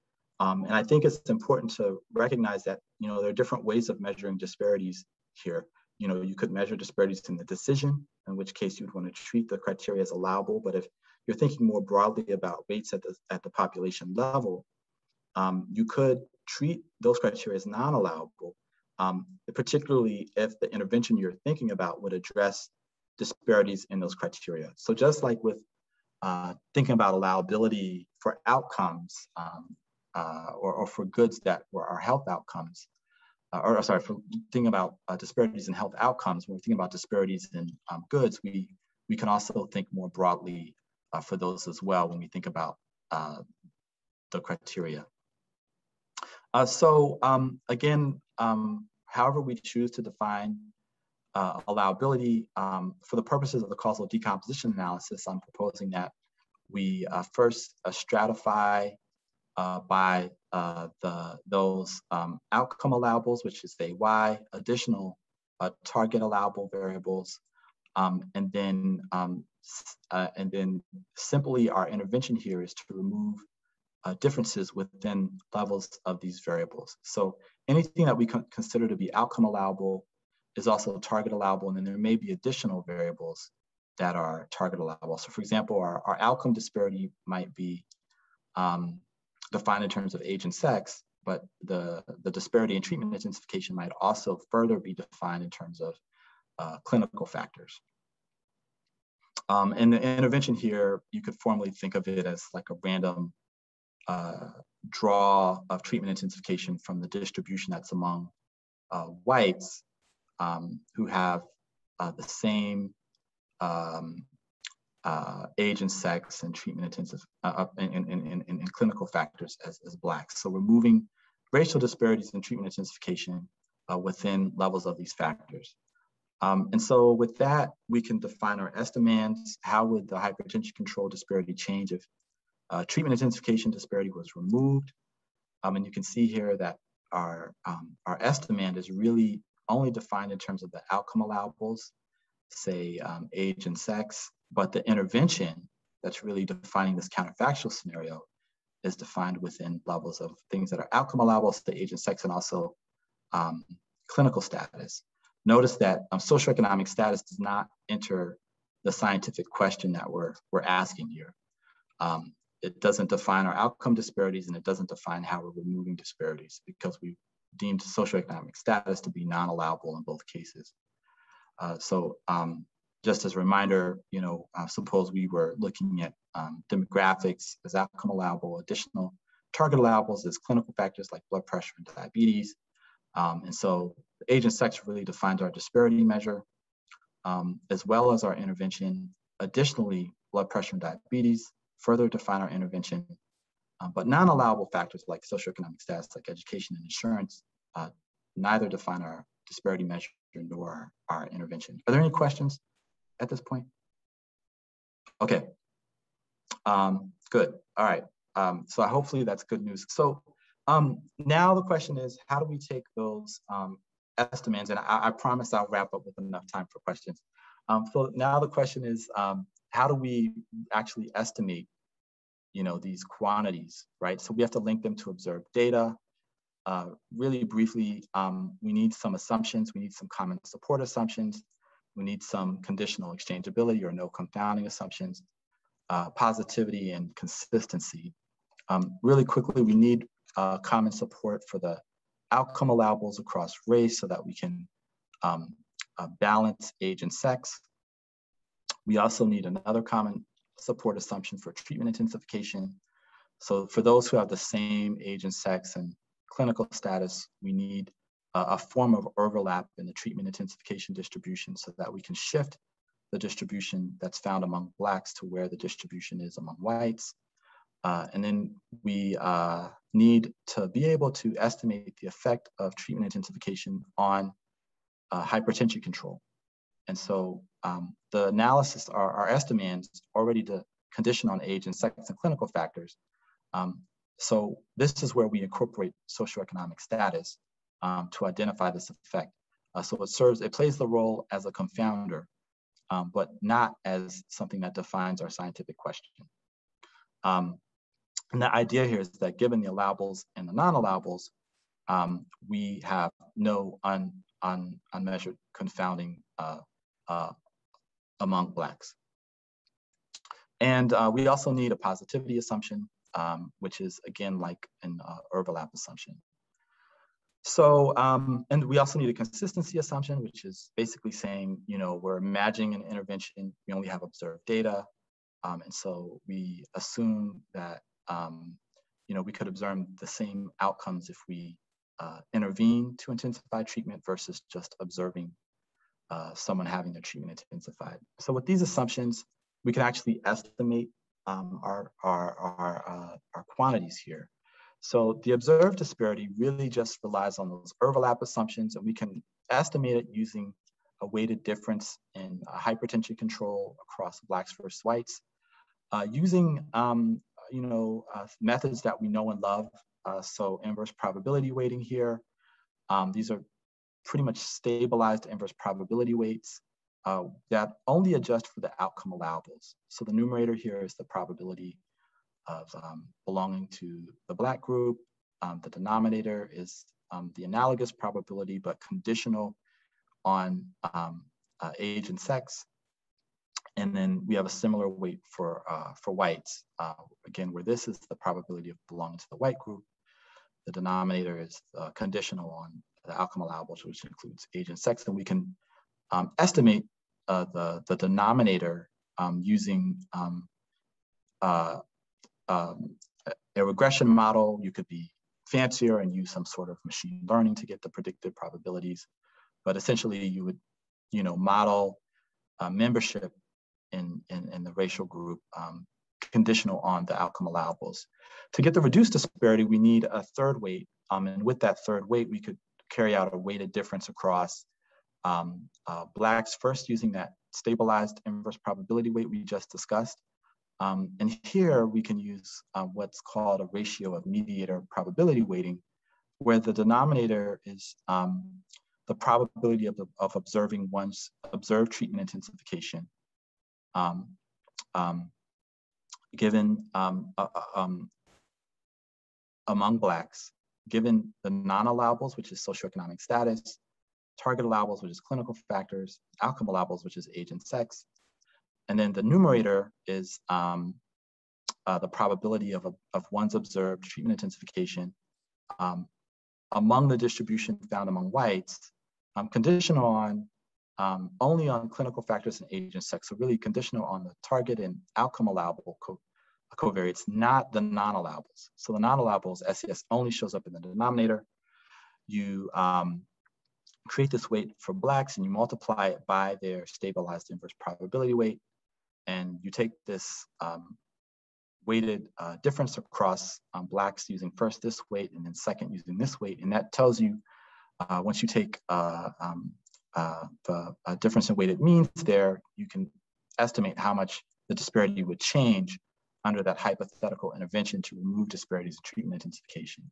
Speaker 2: Um, and I think it's important to recognize that, you know, there are different ways of measuring disparities here. You know, you could measure disparities in the decision, in which case you'd want to treat the criteria as allowable. But if you're thinking more broadly about rates at the, at the population level, um, you could treat those criteria as non-allowable, um, particularly if the intervention you're thinking about would address disparities in those criteria. So just like with uh, thinking about allowability for outcomes um, uh, or, or, for goods that were our health outcomes, uh, or sorry, for thinking about uh, disparities in health outcomes, when we're thinking about disparities in um, goods, we, we can also think more broadly uh, for those as well when we think about uh, the criteria. so um, again, um, however we choose to define uh, allowability. Um, for the purposes of the causal decomposition analysis, I'm proposing that we uh, first uh, stratify uh, by uh, the those um, outcome allowables, which is a y, additional uh, target allowable variables, um, and then um, and then simply our intervention here is to remove differences within levels of these variables. So anything that we consider to be outcome allowable is also target allowable, and then there may be additional variables that are target allowable. So for example, our, our outcome disparity might be um, defined in terms of age and sex, but the, the disparity in treatment intensification might also further be defined in terms of uh, clinical factors. Um, and the intervention here, you could formally think of it as like a random uh, draw of treatment intensification from the distribution that's among uh, whites um, who have uh, the same um, uh, age and sex and treatment intensive uh, in, in, in, in, clinical factors as, as Blacks. So removing racial disparities in treatment intensification uh, within levels of these factors. Um, and so with that, we can define our estimands. How would the hypertension control disparity change if uh, treatment intensification disparity was removed? Um, and you can see here that our, um, our estimand is really only defined in terms of the outcome allowables, say um, age and sex, but the intervention that's really defining this counterfactual scenario is defined within levels of things that are outcome allowable, the age and sex, and also um, clinical status. Notice that um, socioeconomic status does not enter the scientific question that we're, we're asking here. Um, it doesn't define our outcome disparities and it doesn't define how we're removing disparities because we deemed socioeconomic status to be non-allowable in both cases. Uh, so um, just as a reminder, you know, uh, suppose we were looking at um, demographics as outcome allowable, additional target allowables as clinical factors like blood pressure and diabetes. Um, and so age and sex really defines our disparity measure, um, as well as our intervention. Additionally, blood pressure and diabetes further define our intervention um, but non-allowable factors like socioeconomic status, like education and insurance, uh, neither define our disparity measure nor our intervention. Are there any questions at this point? Okay, um, good, all right. Um, so hopefully that's good news. So um, now the question is, how do we take those um, estimates? And I, I, promise I'll wrap up with enough time for questions. Um, so now the question is, um, how do we actually estimate you know, these quantities, right? So we have to link them to observed data. Uh, really briefly, um, we need some assumptions. We need some common support assumptions. We need some conditional exchangeability or no confounding assumptions, uh, positivity and consistency. Um, really quickly, we need uh, common support for the outcome allowables across race so that we can um, uh, balance age and sex. We also need another common support assumption for treatment intensification. So for those who have the same age and sex and clinical status, we need a, form of overlap in the treatment intensification distribution so that we can shift the distribution that's found among Blacks to where the distribution is among whites. Uh, and then we uh, need to be able to estimate the effect of treatment intensification on uh, hypertension control. And so um, the analysis, our, our estimands already to condition on age and sex and clinical factors. Um, so this is where we incorporate socioeconomic status um, to identify this effect. Uh, so it serves, it plays the role as a confounder um, but not as something that defines our scientific question. Um, and the idea here is that given the allowables and the non-allowables, um, we have no un, un, unmeasured confounding uh, uh, among Blacks. And uh, we also need a positivity assumption, um, which is again like an uh, overlap assumption. So, um, and we also need a consistency assumption, which is basically saying, you know, we're imagining an intervention, we only have observed data. Um, and so we assume that, um, you know, we could observe the same outcomes if we uh, intervene to intensify treatment versus just observing uh, someone having their treatment intensified. So with these assumptions, we can actually estimate um, our, our, our, uh, our quantities here. So the observed disparity really just relies on those overlap assumptions and we can estimate it using a weighted difference in uh, hypertension control across blacks versus whites. Uh, using um, you know, uh, methods that we know and love, uh, so inverse probability weighting here. Um, these are pretty much stabilized inverse probability weights uh, that only adjust for the outcome allowables. So the numerator here is the probability of um, belonging to the black group. Um, the denominator is um, the analogous probability, but conditional on uh, age and sex. And then we have a similar weight for, uh, for whites, uh, again, where this is the probability of belonging to the white group. The denominator is uh, conditional on the outcome allowables, which includes age and sex. And we can um, estimate uh, the, the denominator um, using um, uh, um, a regression model. You could be fancier and use some sort of machine learning to get the predicted probabilities. But essentially, you would, you know, model uh, membership in, in, in, the racial group um, conditional on the outcome allowables. To get the reduced disparity, we need a third weight. Um, and with that third weight, we could carry out a weighted difference across um, uh, Blacks first using that stabilized inverse probability weight we just discussed, um, and here we can use uh, what's called a ratio of mediator probability weighting, where the denominator is um, the probability of, of observing one's observed treatment intensification. Um, um given um, uh, uh, among Blacks, given the non-allowables, which is socioeconomic status, target allowables, which is clinical factors, outcome allowables, which is age and sex, and then the numerator is um, uh, the probability of, a, of one's observed treatment intensification um, among the distribution found among whites, um, conditional on um, only on clinical factors and age and sex. So really conditional on the target and outcome allowable co covariates, not the non-allowables. So the non-allowables, SES only shows up in the denominator. You um, create this weight for blacks and you multiply it by their stabilized inverse probability weight and you take this um, weighted uh, difference across um, blacks using first this weight and then second using this weight. And that tells you, uh, once you take uh, um, uh, the uh, difference in weighted means there, you can estimate how much the disparity would change under that hypothetical intervention to remove disparities in treatment intensification.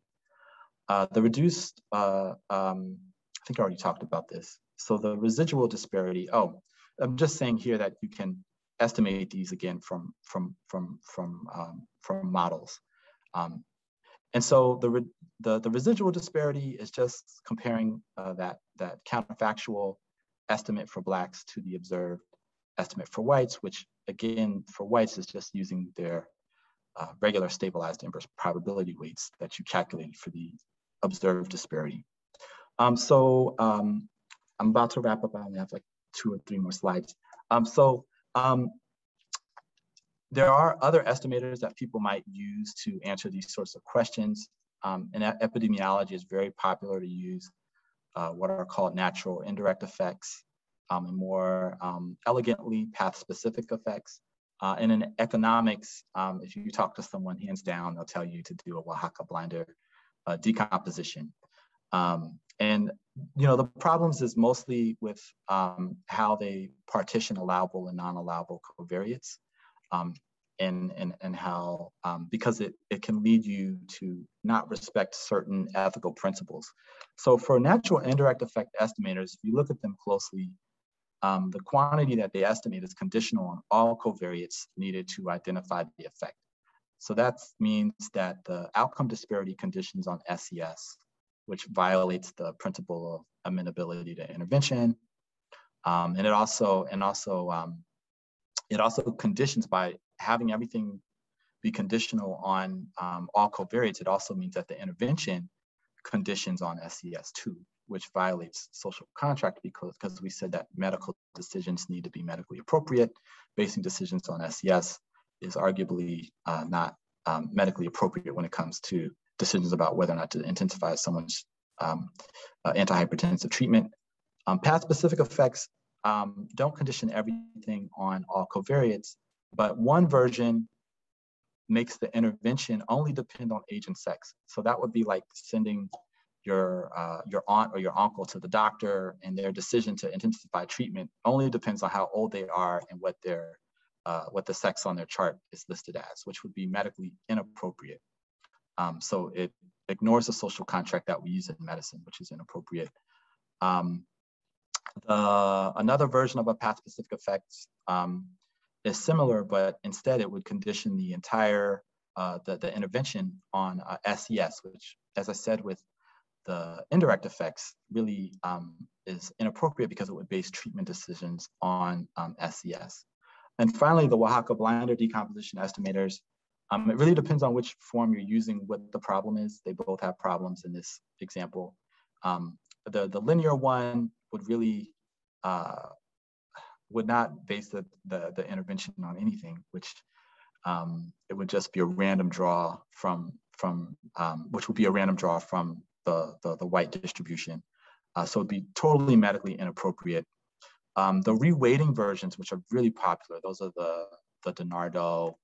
Speaker 2: Uh, the reduced, um, I think I already talked about this. So the residual disparity, oh, I'm just saying here that you can estimate these again from from from from um, from models. Um, and so the, the, the residual disparity is just comparing uh, that that counterfactual estimate for blacks to the observed estimate for whites, which again for whites is just using their uh, regular stabilized inverse probability weights that you calculated for the observed disparity. Um, so um, I'm about to wrap up. I only have like two or three more slides. Um, so um, there are other estimators that people might use to answer these sorts of questions. Um, and epidemiology is very popular to use uh, what are called natural indirect effects um, and more um, elegantly path-specific effects. Uh, and in economics, um, if you talk to someone hands down, they'll tell you to do a Oaxaca Blinder uh, decomposition. Um, and you know the problems is mostly with um, how they partition allowable and non-allowable covariates, um, and and and how um, because it it can lead you to not respect certain ethical principles. So for natural indirect effect estimators, if you look at them closely, um, the quantity that they estimate is conditional on all covariates needed to identify the effect. So that means that the outcome disparity conditions on SES, which violates the principle of amenability to intervention, um, and it also and also um, it also conditions by having everything be conditional on um, all covariates. It also means that the intervention conditions on SES too, which violates social contract because because we said that medical decisions need to be medically appropriate. Basing decisions on SES is arguably uh, not um, medically appropriate when it comes to decisions about whether or not to intensify someone's um, uh, antihypertensive treatment. Um, path-specific effects um, don't condition everything on all covariates, but one version makes the intervention only depend on age and sex. So that would be like sending your uh, your aunt or your uncle to the doctor, and their decision to intensify treatment only depends on how old they are and what their uh, what the sex on their chart is listed as, which would be medically inappropriate. Um, so it ignores the social contract that we use in medicine, which is inappropriate. Um, the, another version of a path-specific effect um, is similar, but instead it would condition the entire, uh, the, the intervention on uh, SES, which as I said with the indirect effects really um, is inappropriate because it would base treatment decisions on um, SES. And finally, the Oaxaca Blinder decomposition estimators. Um, it really depends on which form you're using, what the problem is. They both have problems in this example. Um, the, the linear one would really, uh, would not base the, the, the, intervention on anything, which um, it would just be a random draw from, from um, which would be a random draw from the, the, the white distribution. Uh, so it'd be totally medically inappropriate um, the reweighting versions, which are really popular, those are the, the DiNardo,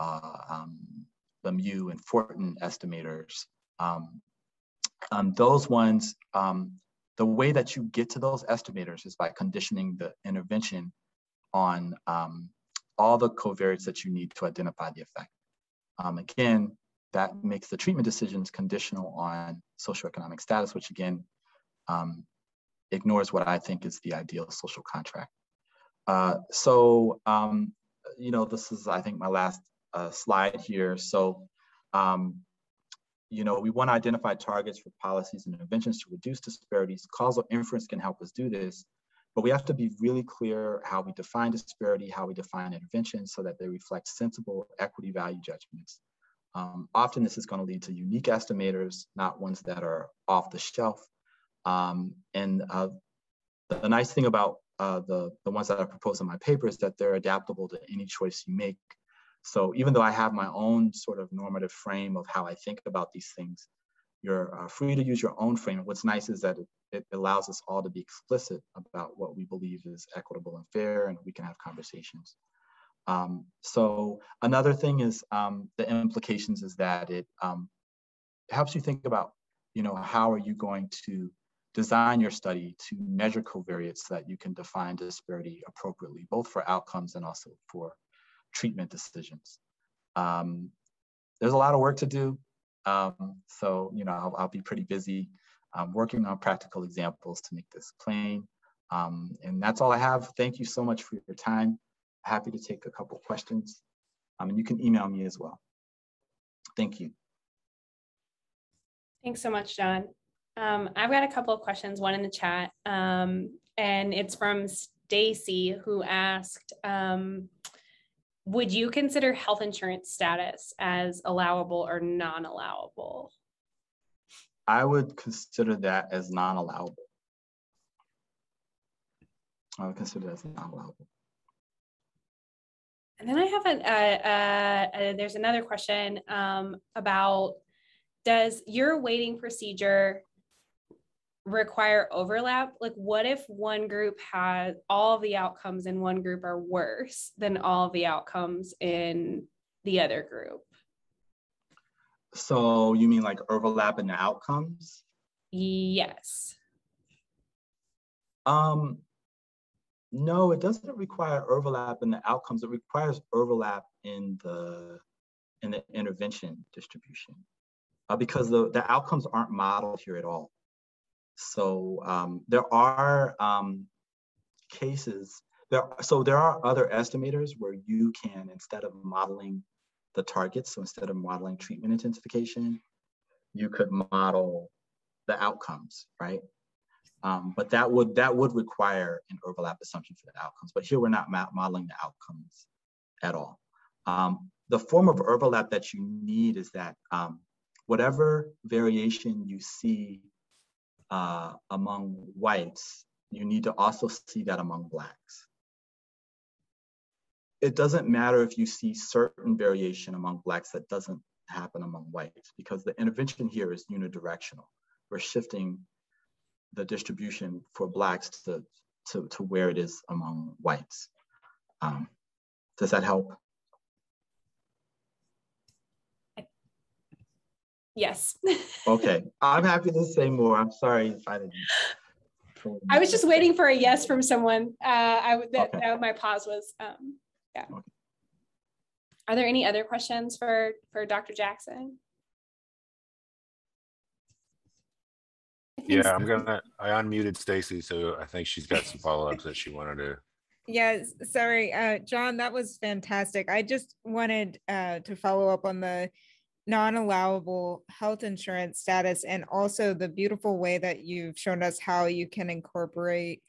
Speaker 2: uh, um, Lemieux, and Fortin estimators. Um, um, those ones, um, the way that you get to those estimators is by conditioning the intervention on um, all the covariates that you need to identify the effect. Again, that makes the treatment decisions conditional on socioeconomic status, which again, um, ignores what I think is the ideal social contract. Uh, so, um, you know, this is, I think, my last slide here. So, um, you know, we want to identify targets for policies and interventions to reduce disparities. Causal inference can help us do this, but we have to be really clear how we define disparity, how we define interventions so that they reflect sensible equity value judgments. Um, often this is going to lead to unique estimators, not ones that are off the shelf. Um, and uh, the nice thing about uh, the, the ones that I propose in my paper is that they're adaptable to any choice you make. So even though I have my own sort of normative frame of how I think about these things, you're uh, free to use your own frame. What's nice is that it, it, allows us all to be explicit about what we believe is equitable and fair, and we can have conversations. Um, so another thing is um, the implications is that it um, helps you think about, you know, how are you going to design your study to measure covariates so that you can define disparity appropriately, both for outcomes and also for treatment decisions. Um, there's a lot of work to do. Um, so, you know, I'll, I'll, be pretty busy um, working on practical examples to make this plain. Um, and that's all I have. Thank you so much for your time. Happy to take a couple questions. Um, and you can email me as well. Thank you.
Speaker 1: Thanks so much, John. Um, I've got a couple of questions, one in the chat, and it's from Stacy who asked, would you consider health insurance status as allowable or non-allowable?
Speaker 2: I would consider that as non-allowable. I would consider that as non-allowable.
Speaker 1: And then I have a, a, a there's another question um, about does your weighting procedure require overlap like what if one group has all the outcomes in one group are worse than all of the outcomes in the other group?
Speaker 2: So you mean like overlap in the outcomes?
Speaker 1: Yes.
Speaker 2: Um no it doesn't require overlap in the outcomes. It requires overlap in the in the intervention distribution uh, because the, the outcomes aren't modeled here at all so um, there are um, cases, there, so there are other estimators where you can, instead of modeling the targets, so instead of modeling treatment intensification, you could model the outcomes, right? Um, but that would that would require an overlap assumption for the outcomes. But here we're not modeling the outcomes at all. Um, the form of overlap that you need is that um, whatever variation you see uh, among whites, you need to also see that among blacks. It doesn't matter if you see certain variation among blacks that doesn't happen among whites because the intervention here is unidirectional. We're shifting the distribution for blacks to, to, to where it is among whites. Um, does that help?
Speaker 1: Yes.
Speaker 2: okay. I'm *laughs* happy to say more. I'm sorry if I didn't.
Speaker 1: I was just waiting for a yes from someone. Uh, I that, okay. that my pause was. Um, yeah. Okay. Are there any other questions for for Dr. Jackson?
Speaker 3: Yeah, I'm gonna. I unmuted Stacy, so I think she's got some follow ups that she wanted to.
Speaker 4: Yes, sorry, uh, John. That was fantastic. I just wanted uh, to follow up on the non-allowable health insurance status and also the beautiful way that you've shown us how you can incorporate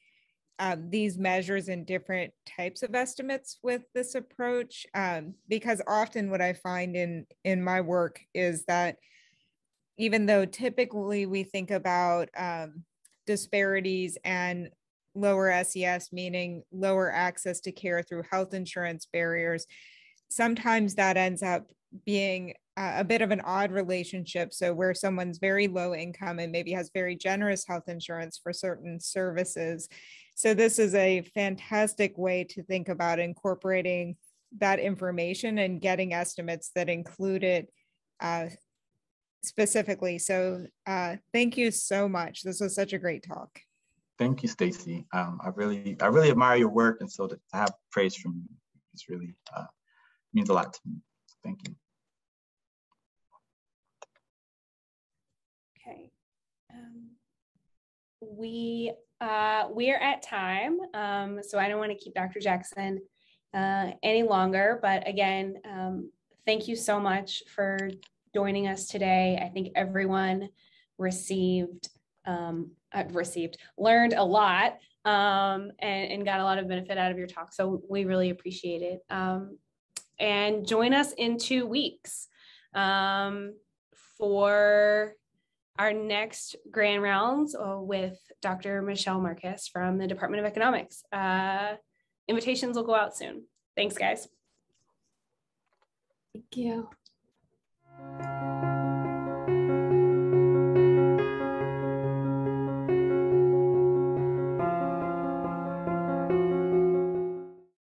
Speaker 4: um, these measures in different types of estimates with this approach um, because often what i find in in my work is that even though typically we think about um, disparities and lower ses meaning lower access to care through health insurance barriers sometimes that ends up being a bit of an odd relationship. So, where someone's very low income and maybe has very generous health insurance for certain services. So, this is a fantastic way to think about incorporating that information and getting estimates that include it uh, specifically. So, uh, thank you so much. This was such a great talk.
Speaker 2: Thank you, Stacy. Um, I really, I really admire your work, and so to have praise from you is really uh, means a lot to me. Thank you.
Speaker 1: Um, we uh, we are at time, um, so I don't want to keep Dr. Jackson uh, any longer. But again, um, thank you so much for joining us today. I think everyone received um, uh, received learned a lot um, and, and, got a lot of benefit out of your talk. So we really appreciate it. Um, and join us in two weeks um, for our next grand rounds uh, with Dr. Michelle Marcus from the Department of Economics. Uh, invitations will go out soon. Thanks, guys.
Speaker 4: Thank you.